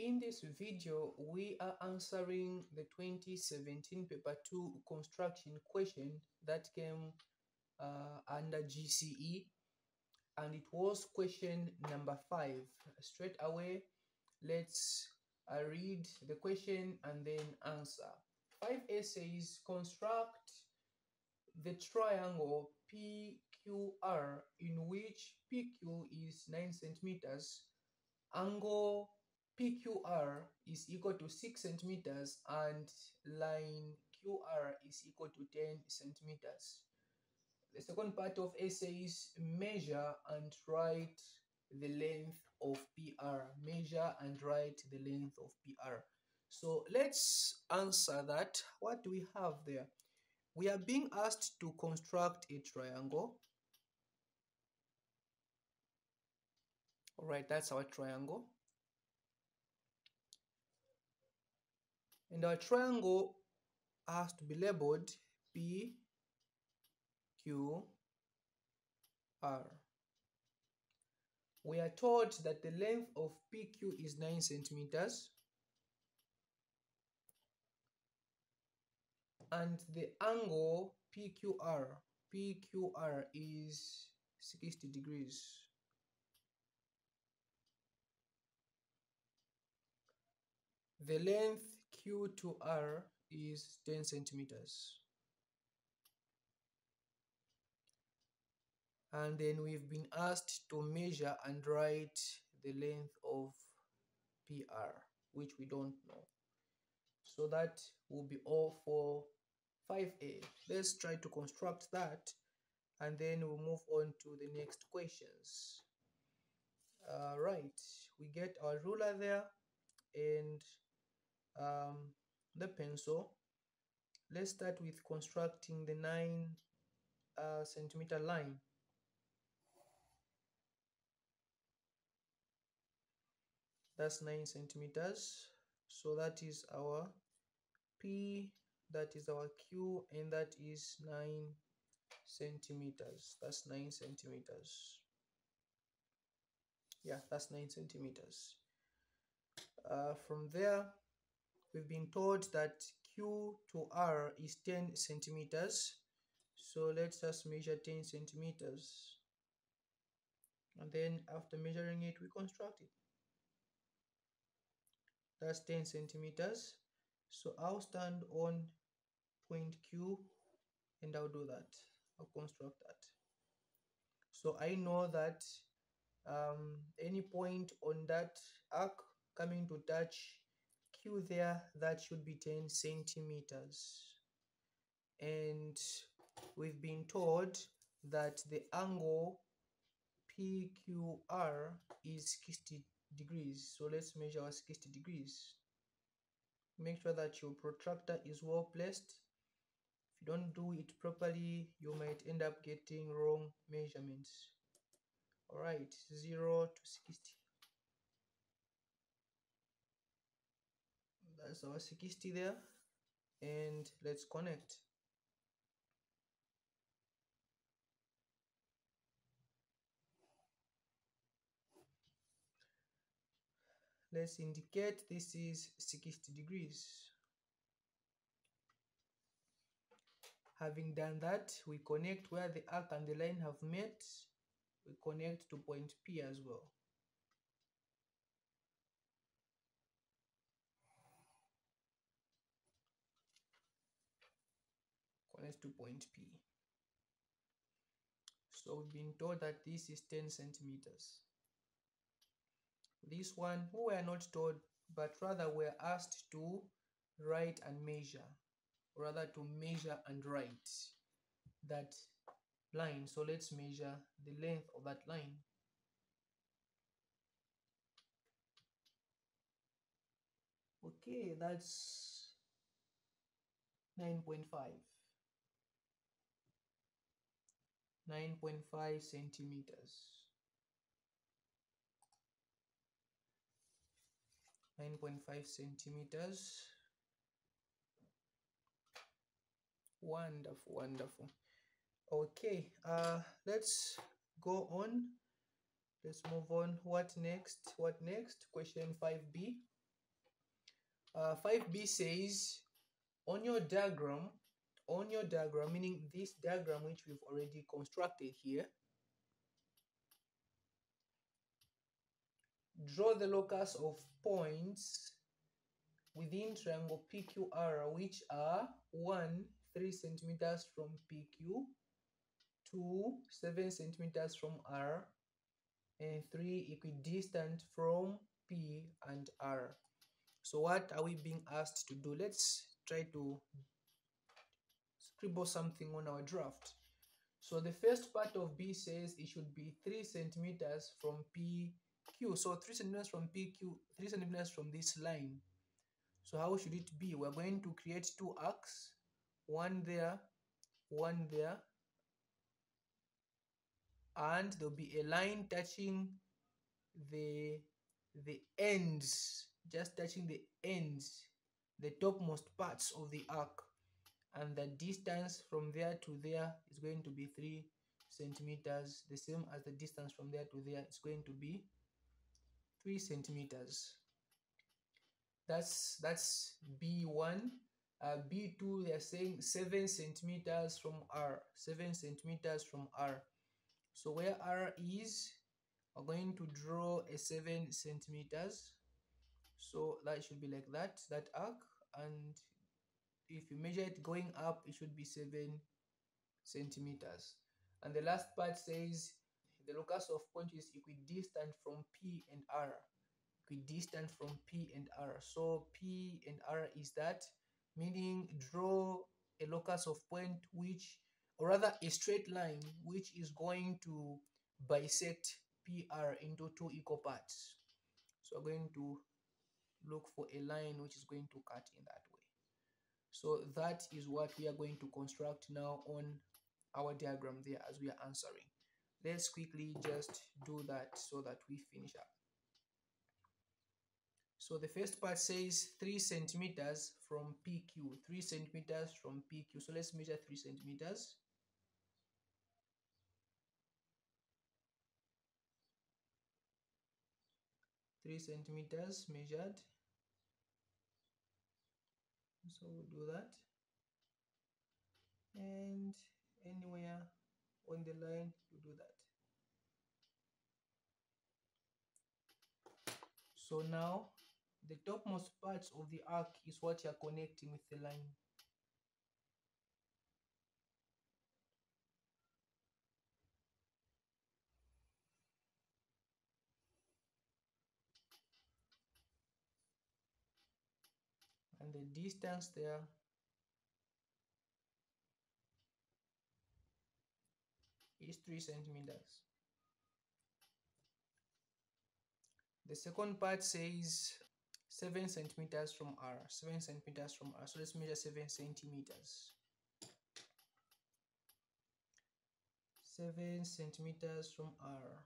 In this video, we are answering the 2017 paper 2 construction question that came uh, under GCE and it was question number 5. Straight away, let's uh, read the question and then answer. 5A says construct the triangle PQR in which PQ is 9 centimeters, angle PQR is equal to 6 centimeters and line QR is equal to 10 centimeters. The second part of essay is measure and write the length of PR. Measure and write the length of PR. So let's answer that. What do we have there? We are being asked to construct a triangle. All right, that's our triangle. And our triangle has to be labeled P, Q, R. We are told that the length of PQ is 9 centimeters and the angle PQR PQR is 60 degrees. The length Q to R is 10 centimeters. And then we've been asked to measure and write the length of PR, which we don't know. So that will be all for 5a. Let's try to construct that and then we'll move on to the next questions. Uh, right, we get our ruler there and um, the pencil. Let's start with constructing the 9 uh, centimeter line. That's 9 centimeters. So that is our P that is our q and that is 9 centimeters that's 9 centimeters yeah that's 9 centimeters uh, from there we've been told that q to r is 10 centimeters so let's just measure 10 centimeters and then after measuring it we construct it that's 10 centimeters so I'll stand on point Q and I'll do that. I'll construct that. So I know that um, any point on that arc coming to touch Q there, that should be 10 centimeters. And we've been told that the angle PQR is 60 degrees. So let's measure our 60 degrees. Make sure that your protractor is well placed if you don't do it properly you might end up getting wrong measurements all right 0 to 60 that's our 60 there and let's connect let's indicate this is 60 degrees Having done that, we connect where the arc and the line have met. We connect to point P as well. Connect to point P. So we've been told that this is 10 centimeters. This one, we were not told, but rather we're asked to write and measure rather to measure and write that line so let's measure the length of that line okay that's 9.5 9.5 centimeters. 9.5 centimeters. Wonderful wonderful. Okay uh let's go on. Let's move on. What next? What next? Question 5b uh, 5b says on your diagram on your diagram meaning this diagram which we've already constructed here draw the locus of points within triangle PQR which are 1 3 centimeters from PQ 2 7 centimeters from R and 3 equidistant from P and R. So what are we being asked to do? Let's try to scribble something on our draft. So the first part of B says it should be 3 centimeters from P q. So 3 centimeters from pq 3 centimeters from this line. So how should it be? We're going to create two arcs. One there one there. And there'll be a line touching the the ends just touching the ends the topmost parts of the arc and the distance from there to there is going to be three centimeters. The same as the distance from there to there is going to be three centimeters. That's that's b1 uh, b2 they're saying seven centimeters from r seven centimeters from r. So where r is we're going to draw a seven centimeters. So that should be like that that arc and if you measure it going up it should be seven centimeters and the last part says the locus of point is equidistant from P and R. Equidistant from P and R. So P and R is that, meaning draw a locus of point which, or rather a straight line which is going to bisect PR into two equal parts. So we're going to look for a line which is going to cut in that. So that is what we are going to construct now on our diagram there as we are answering. Let's quickly just do that so that we finish up. So the first part says 3 centimeters from PQ 3 centimeters from PQ so let's measure 3 centimeters. Three centimeters measured so we'll do that. And anywhere on the line you do that. So now the topmost parts of the arc is what you're connecting with the line and the distance there is 3 centimeters. The second part says 7 centimeters from R, 7 centimeters from R. So let's measure 7 centimeters. 7 centimeters from R.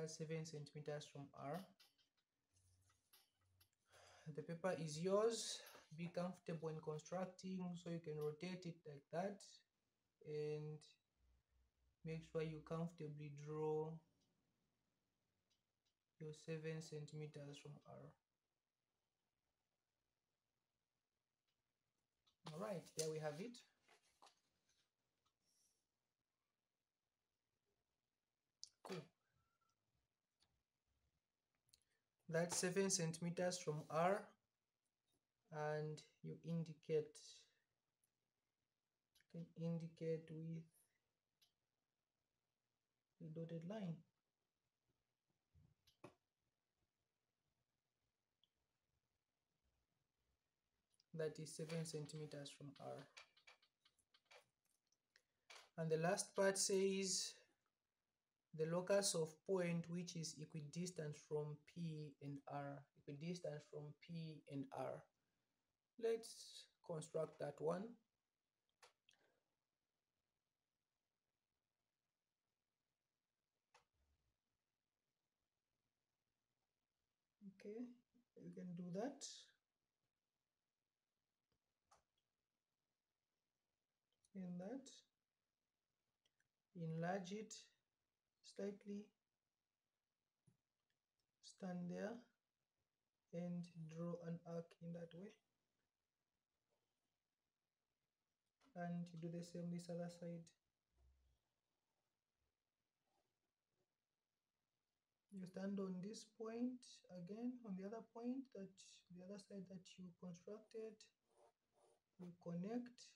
That's 7 centimeters from R. The paper is yours. Be comfortable in constructing so you can rotate it like that. And make sure you comfortably draw your 7 centimeters from R. All right there we have it that's 7 centimeters from R and you indicate can indicate with the dotted line. That is 7 centimeters from R. And the last part says the locus of point which is equidistant from P and R, equidistant from P and R. Let's construct that one. Okay, you can do that. in that enlarge it slightly stand there and draw an arc in that way. And do the same this other side. You stand on this point again on the other point that the other side that you constructed. You connect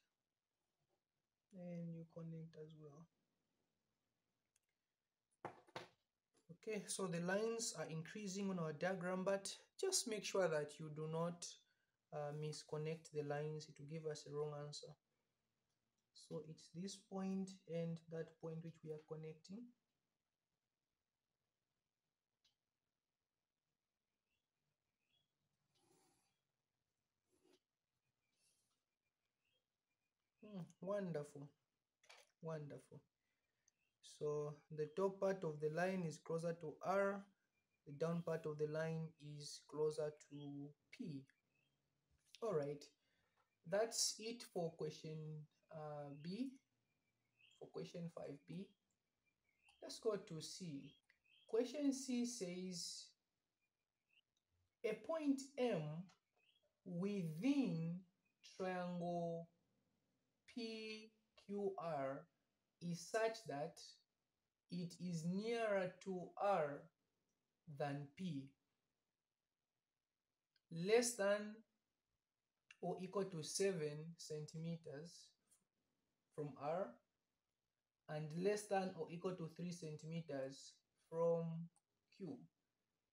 and you connect as well okay so the lines are increasing on our diagram but just make sure that you do not uh, misconnect the lines. It will give us a wrong answer. So it's this point and that point which we are connecting. Hmm, wonderful. Wonderful so the top part of the line is closer to r. The down part of the line is closer to p. All right. That's it for question uh, b. For question 5b let's go to c. Question c says a point m within triangle pqr is such that it is nearer to R than P, less than or equal to 7 centimeters from R, and less than or equal to 3 centimeters from Q.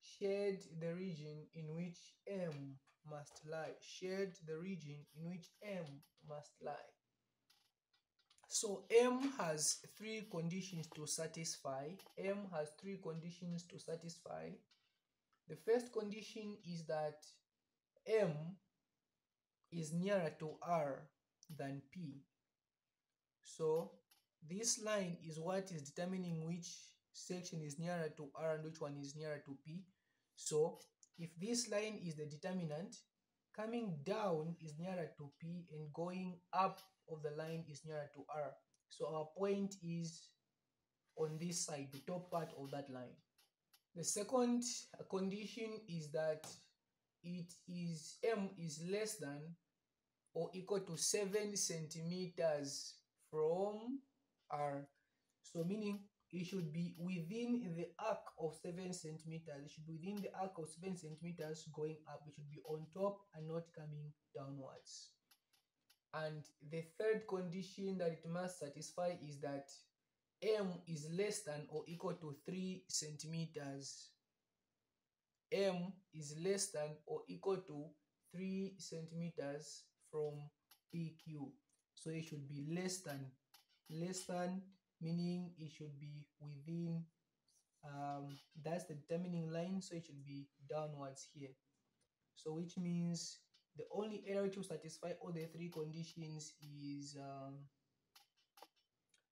Shade the region in which M must lie. Shade the region in which M must lie. So M has three conditions to satisfy. M has three conditions to satisfy. The first condition is that M is nearer to R than P. So this line is what is determining which section is nearer to R and which one is nearer to P. So if this line is the determinant, coming down is nearer to P and going up of the line is nearer to R. So our point is on this side, the top part of that line. The second condition is that it is M is less than or equal to 7 centimeters from R. So meaning it should be within the arc of 7 centimeters. It should be within the arc of 7 centimeters going up. It should be on top and not coming downwards. And the third condition that it must satisfy is that M is less than or equal to 3 centimeters. M is less than or equal to 3 centimeters from PQ. So it should be less than, less than meaning it should be within, um, that's the determining line, so it should be downwards here. So which means the only area to satisfy all the three conditions is um,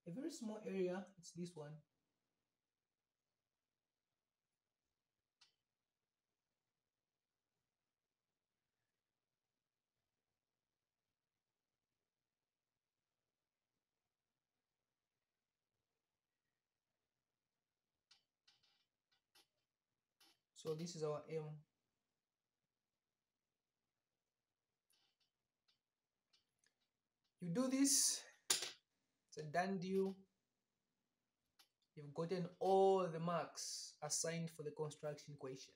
a very small area it's this one so this is our m you do this it's a done deal. You've gotten all the marks assigned for the construction question